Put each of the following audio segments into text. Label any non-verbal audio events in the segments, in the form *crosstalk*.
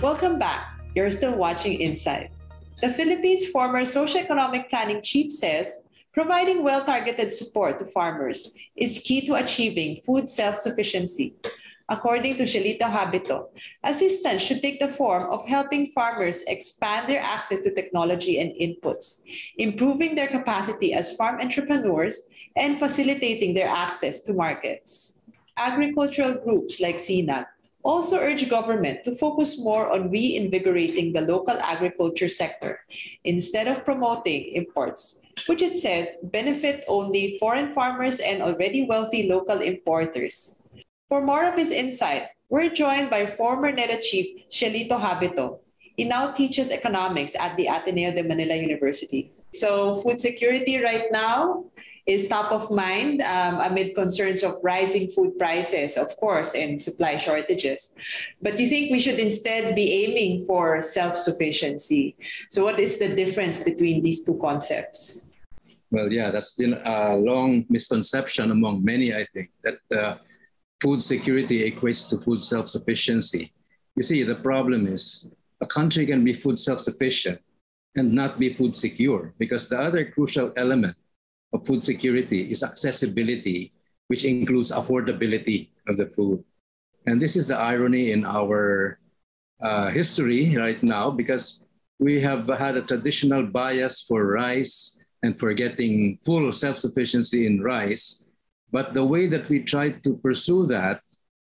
Welcome back. You're still watching Insight. The Philippines' former socioeconomic planning chief says providing well targeted support to farmers is key to achieving food self sufficiency. According to Cielito Habito, assistance should take the form of helping farmers expand their access to technology and inputs, improving their capacity as farm entrepreneurs, and facilitating their access to markets. Agricultural groups like SINAG also urge government to focus more on reinvigorating the local agriculture sector instead of promoting imports, which it says benefit only foreign farmers and already wealthy local importers. For more of his insight, we're joined by former NEDA chief Cielito Habito. He now teaches economics at the Ateneo de Manila University. So food security right now is top of mind um, amid concerns of rising food prices, of course, and supply shortages. But you think we should instead be aiming for self-sufficiency? So what is the difference between these two concepts? Well, yeah, that's been a long misconception among many, I think, that uh, food security equates to food self-sufficiency. You see, the problem is a country can be food self-sufficient and not be food secure because the other crucial element of food security is accessibility, which includes affordability of the food. And this is the irony in our uh, history right now because we have had a traditional bias for rice and for getting full self-sufficiency in rice but the way that we tried to pursue that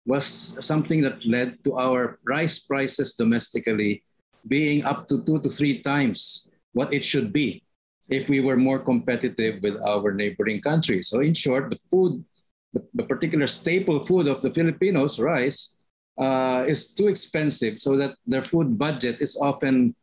was something that led to our rice prices domestically being up to two to three times what it should be if we were more competitive with our neighboring countries. So, in short, the food, the, particular staple food of the Filipinos, rice, uh, is too expensive so that their food budget is often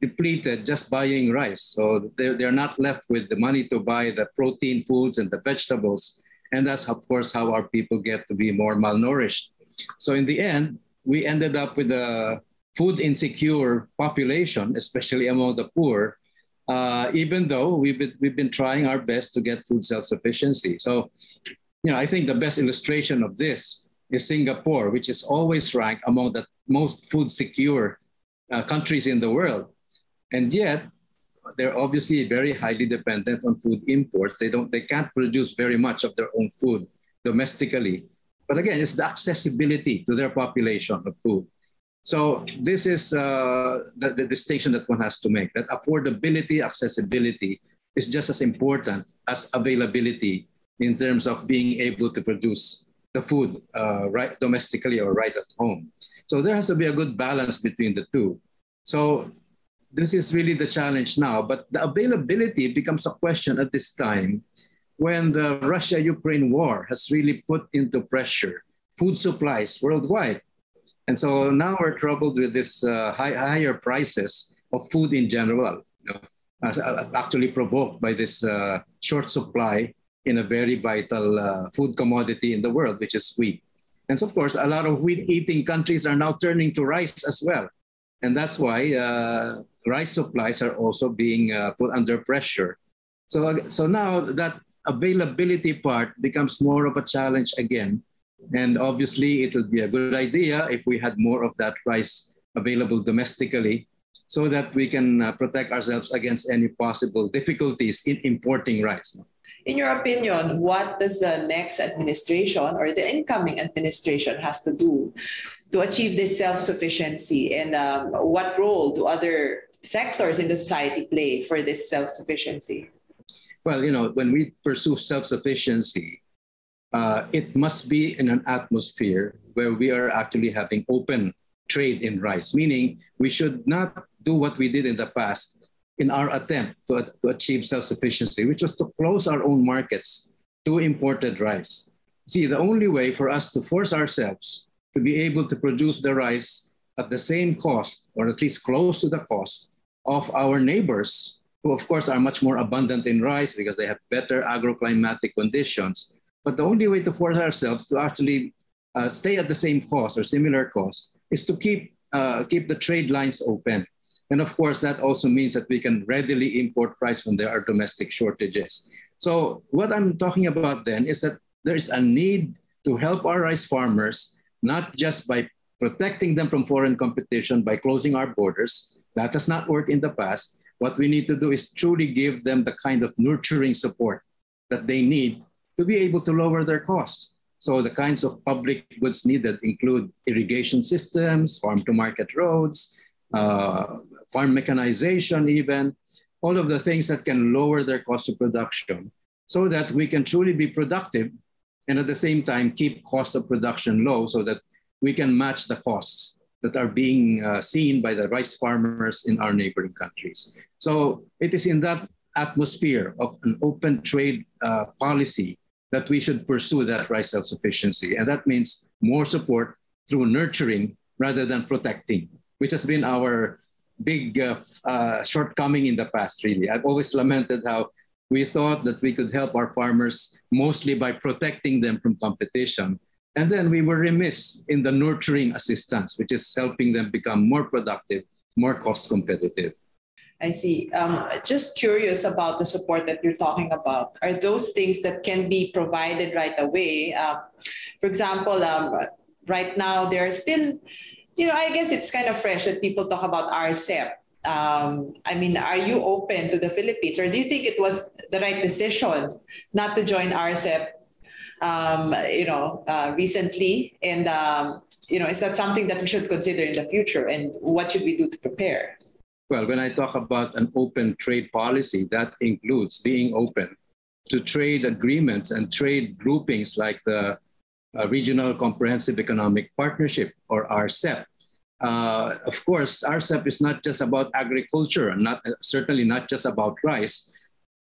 depleted just buying rice. So, they're, they're not left with the money to buy the protein foods and the vegetables and that's, of course, how our people get to be more malnourished. So in the end, we ended up with a food insecure population, especially among the poor, uh, even though we've been, we've been trying our best to get food self-sufficiency. So, you know, I think the best illustration of this is Singapore, which is always ranked among the most food secure uh, countries in the world. And yet, they're obviously very highly dependent on food imports. They don't, they can't produce very much of their own food domestically. But again, it's the accessibility to their population of food. So this is uh, the, the distinction that one has to make. That affordability, accessibility is just as important as availability in terms of being able to produce the food uh, right domestically or right at home. So there has to be a good balance between the two. So this is really the challenge now. But the availability becomes a question at this time when the Russia Ukraine war has really put into pressure food supplies worldwide. And so now we're troubled with this uh, high, higher prices of food in general, you know, uh, actually provoked by this uh, short supply in a very vital uh, food commodity in the world, which is wheat. And so, of course, a lot of wheat eating countries are now turning to rice as well. And that's why uh, rice supplies are also being uh, put under pressure. So, so now that availability part becomes more of a challenge again. And obviously, it would be a good idea if we had more of that rice available domestically so that we can uh, protect ourselves against any possible difficulties in importing rice. In your opinion, what does the next administration or the incoming administration has to do to achieve this self-sufficiency and um, what role do other sectors in the society play for this self-sufficiency well you know when we pursue self-sufficiency uh, it must be in an atmosphere where we are actually having open trade in rice meaning we should not do what we did in the past in our attempt to, to achieve self-sufficiency which was to close our own markets to imported rice see the only way for us to force ourselves to be able to produce the rice at the same cost, or at least close to the cost, of our neighbors, who of course are much more abundant in rice because they have better agroclimatic conditions. But the only way to force ourselves to actually uh, stay at the same cost or similar cost is to keep, uh, keep the trade lines open. And of course, that also means that we can readily import rice when there are domestic shortages. So, what I'm talking about then is that there is a need to help our rice farmers not just by protecting them from foreign competition by closing our borders. That has not worked in the past. What we need to do is truly give them the kind of nurturing support that they need to be able to lower their costs. So the kinds of public goods needed include irrigation systems, farm to market roads, uh, farm mechanization even, all of the things that can lower their cost of production so that we can truly be productive and at the same time keep cost of production low so that we can match the costs that are being uh, seen by the rice farmers in our neighboring countries. So it is in that atmosphere of an open trade uh, policy that we should pursue that rice self-sufficiency. And that means more support through nurturing rather than protecting, which has been our big uh, uh, shortcoming in the past, really. I've always lamented how we thought that we could help our farmers mostly by protecting them from competition. And then we were remiss in the nurturing assistance, which is helping them become more productive, more cost competitive. I see. Um, just curious about the support that you're talking about. Are those things that can be provided right away? Um, for example, um, right now there are still, you know, I guess it's kind of fresh that people talk about RCEP. Um, I mean, are you open to the Philippines, or do you think it was the right decision not to join RCEP? Um, you know, uh, recently, and um, you know, is that something that we should consider in the future? And what should we do to prepare? Well, when I talk about an open trade policy, that includes being open to trade agreements and trade groupings like the uh, Regional Comprehensive Economic Partnership or RCEP. Uh, of course, RCEP is not just about agriculture not certainly not just about rice.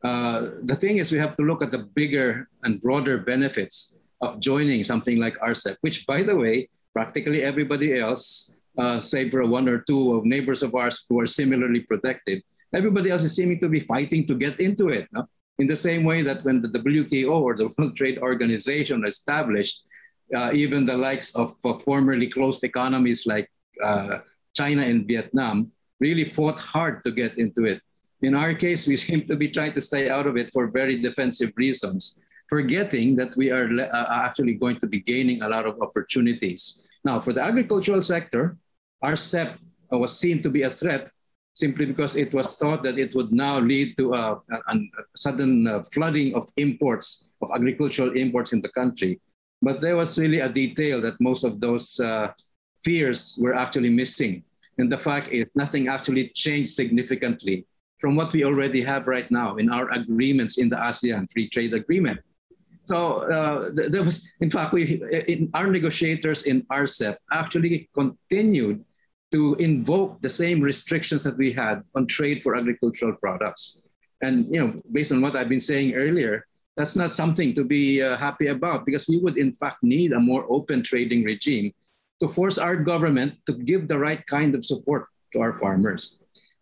Uh, the thing is, we have to look at the bigger and broader benefits of joining something like RCEP, which, by the way, practically everybody else uh, save for one or two of neighbors of ours who are similarly protected. Everybody else is seeming to be fighting to get into it. No? In the same way that when the WTO or the *laughs* World Trade Organization established, uh, even the likes of uh, formerly closed economies like uh, China and Vietnam really fought hard to get into it. In our case, we *laughs* seem to be trying to stay out of it for very defensive reasons, forgetting that we are uh, actually going to be gaining a lot of opportunities. Now, for the agricultural sector, RCEP was seen to be a threat simply because it was thought that it would now lead to a, a, a sudden uh, flooding of imports, of agricultural imports in the country. But there was really a detail that most of those uh, fears were actually missing. And the fact is, nothing actually changed significantly from what we already have right now in our agreements in the ASEAN Free Trade Agreement. So uh, there was, in fact, we, in our negotiators in RCEP actually continued to invoke the same restrictions that we had on trade for agricultural products. And you know, based on what I've been saying earlier, that's not something to be uh, happy about because we would in fact need a more open trading regime to force our government to give the right kind of support to our farmers.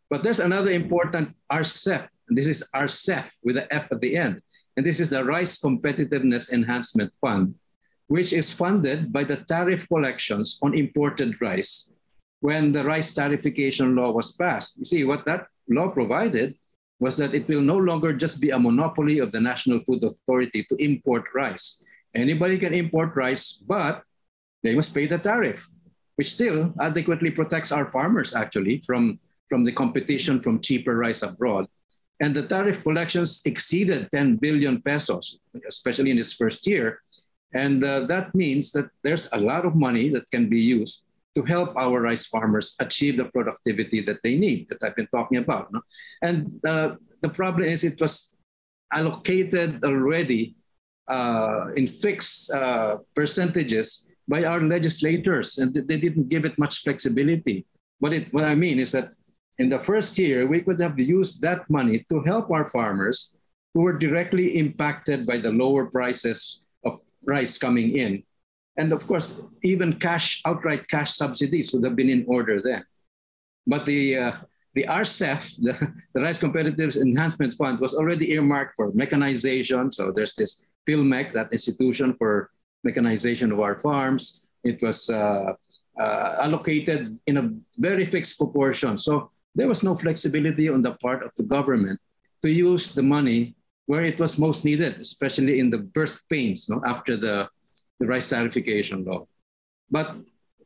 But there's another important RCEP, and this is RCEF with the F at the end. And this is the Rice Competitiveness Enhancement Fund, which is funded by the tariff collections on imported rice when the rice tariffication law was passed. You see, what that law provided was that it will no longer just be a monopoly of the National Food Authority to import rice. Anybody can import rice, but they must pay the tariff, which still adequately protects our farmers actually from, from the competition from cheaper rice abroad. And the tariff collections exceeded 10 billion pesos, especially in its first year. And uh, that means that there's a lot of money that can be used to help our rice farmers achieve the productivity that they need that I've been talking about. No? And uh, the problem is it was allocated already uh, in fixed uh, percentages by our legislators, and they didn't give it much flexibility. What, it, what I mean is that in the first year, we could have used that money to help our farmers who were directly impacted by the lower prices of rice coming in and of course, even cash, outright cash subsidies would have been in order then. But the, uh, the RCEF, *laughs* the, the Rice Competitiveness Enhancement Fund, was already earmarked for mechanization. So there's this PhilMech, that institution for mechanization of our farms. It was uh, uh, allocated in a very fixed proportion. So there was no flexibility on the part of the government to use the money where it was most needed, especially in the birth pains no, after the the rice tariffication law. But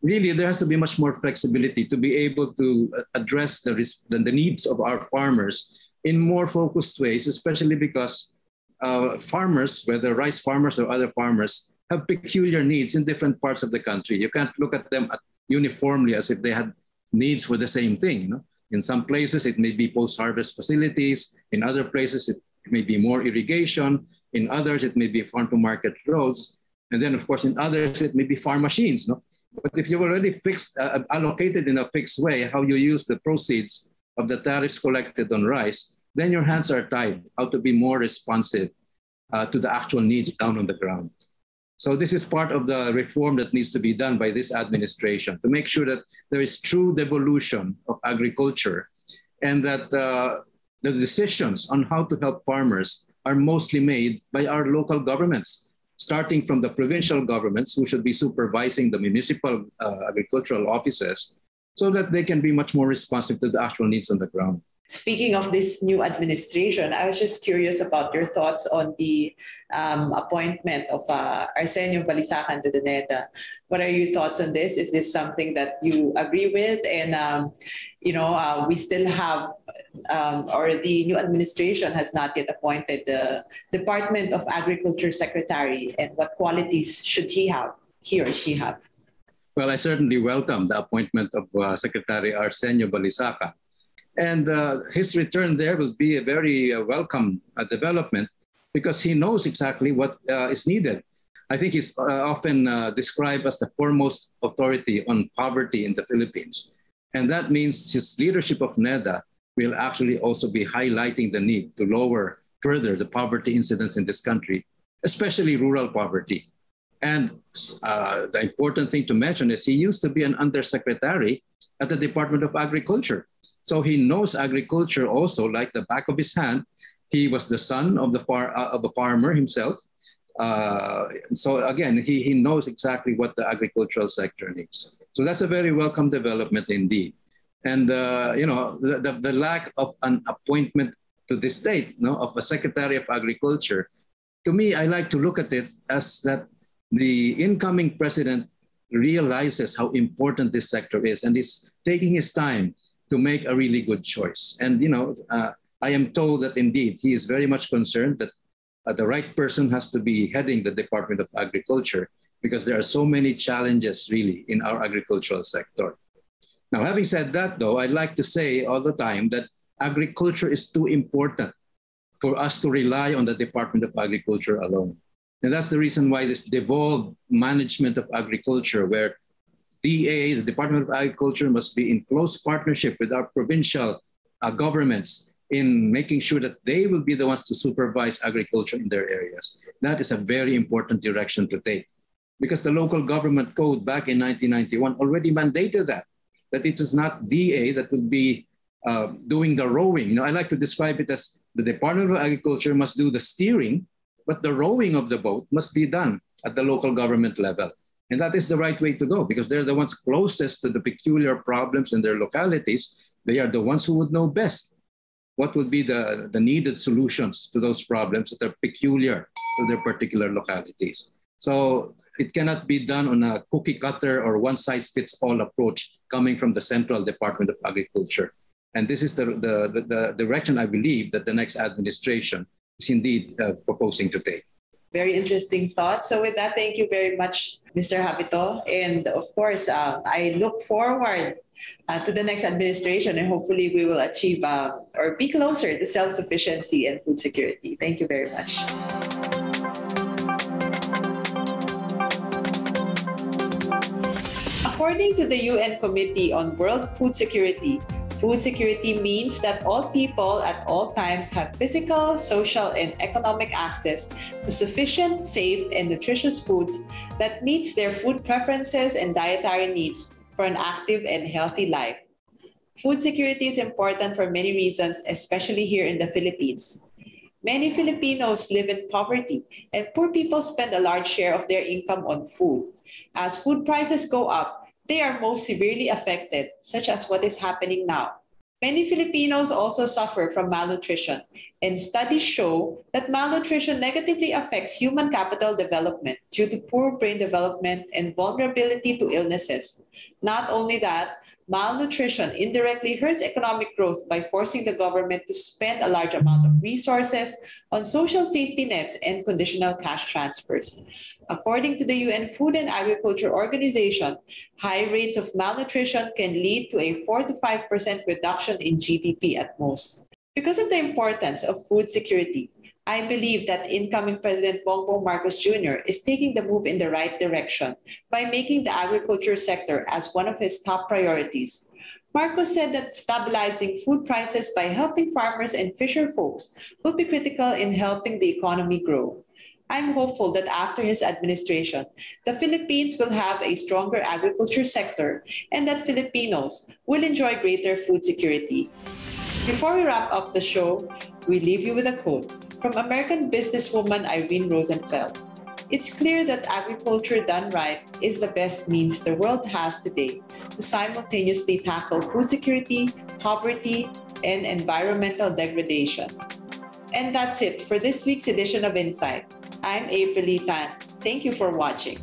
really there has to be much more flexibility to be able to uh, address the, the, the needs of our farmers in more focused ways, especially because uh, farmers, whether rice farmers or other farmers, have peculiar needs in different parts of the country. You can't look at them uniformly as if they had needs for the same thing. No? In some places, it may be post-harvest facilities. In other places, it may be more irrigation. In others, it may be farm-to-market roads. And then, of course, in others, it may be farm machines. No? But if you've already fixed, uh, allocated in a fixed way how you use the proceeds of the tariffs collected on rice, then your hands are tied how to be more responsive uh, to the actual needs down on the ground. So this is part of the reform that needs to be done by this administration to make sure that there is true devolution of agriculture and that uh, the decisions on how to help farmers are mostly made by our local governments, starting from the provincial governments who should be supervising the municipal uh, agricultural offices so that they can be much more responsive to the actual needs on the ground. Speaking of this new administration, I was just curious about your thoughts on the um, appointment of uh, Arsenio Balisacan to the NEDA. What are your thoughts on this? Is this something that you agree with? And, um, you know, uh, we still have, um, or the new administration has not yet appointed the Department of Agriculture Secretary. And what qualities should he have, he or she have? Well, I certainly welcome the appointment of uh, Secretary Arsenio Balisacan and uh, his return there will be a very uh, welcome uh, development because he knows exactly what uh, is needed. I think he's uh, often uh, described as the foremost authority on poverty in the Philippines. And that means his leadership of NEDA will actually also be highlighting the need to lower further the poverty incidence in this country, especially rural poverty. And the important thing to mention is he used to be an undersecretary at the Department of Agriculture. So he knows agriculture also like the back of his hand. He was the son of the far, uh, of a farmer himself. Uh, so again, he, he knows exactly what the agricultural sector needs. So that's a very welcome development indeed. And uh, you know the, the, the, lack of an appointment to this state, of a Secretary of Agriculture, to me, I like to look at it as that the incoming president realizes how important this sector is and is taking his time to make a really good choice. And you know, uh, I am told that indeed he is very much concerned that uh, the right person has to be heading the Department of Agriculture because there are so many challenges really in our agricultural sector. Now, having said that, though, I'd like to say all the time that agriculture is too important for us to rely on the Department of Agriculture alone. And that's the reason why this devolved management of agriculture, where DA, the Department of Agriculture, must be in close partnership with our provincial uh, governments in making sure that they will be the ones to supervise agriculture in their areas. That is a very important direction to take because the local government code back in 1991 already mandated that, that it is not DA that will be uh, doing the rowing. You know, I like to describe it as the Department of Agriculture must do the steering, but the rowing of the boat must be done at the local government level. And that is the right way to go because they're the ones closest to the peculiar problems in their localities. They are the ones who would know best what would be the, the needed solutions to those problems that are peculiar to their particular localities. So it cannot be done on a cookie cutter or one size fits all approach coming from the Central Department of Agriculture. And this is the, the, the, the direction I believe that the next administration is indeed uh, proposing to take very interesting thoughts. So with that, thank you very much, Mr. Habito. And of course, uh, I look forward uh, to the next administration and hopefully we will achieve uh, or be closer to self-sufficiency and food security. Thank you very much. According to the UN Committee on World Food Security, Food security means that all people at all times have physical, social, and economic access to sufficient, safe, and nutritious foods that meets their food preferences and dietary needs for an active and healthy life. Food security is important for many reasons, especially here in the Philippines. Many Filipinos live in poverty, and poor people spend a large share of their income on food. As food prices go up, they are most severely affected, such as what is happening now. Many Filipinos also suffer from malnutrition, and studies show that malnutrition negatively affects human capital development due to poor brain development and vulnerability to illnesses. Not only that, malnutrition indirectly hurts economic growth by forcing the government to spend a large amount of resources on social safety nets and conditional cash transfers. According to the UN Food and Agriculture Organization, high rates of malnutrition can lead to a 4 to 5% reduction in GDP at most. Because of the importance of food security, I believe that incoming President Bongbong Marcos Jr. is taking the move in the right direction by making the agriculture sector as one of his top priorities. Marcos said that stabilizing food prices by helping farmers and fisher folks will be critical in helping the economy grow. I'm hopeful that after his administration, the Philippines will have a stronger agriculture sector and that Filipinos will enjoy greater food security. Before we wrap up the show, we leave you with a quote from American businesswoman Irene Rosenfeld. It's clear that agriculture done right is the best means the world has today to simultaneously tackle food security, poverty, and environmental degradation. And that's it for this week's edition of Insight. I'm April Tan. Thank you for watching.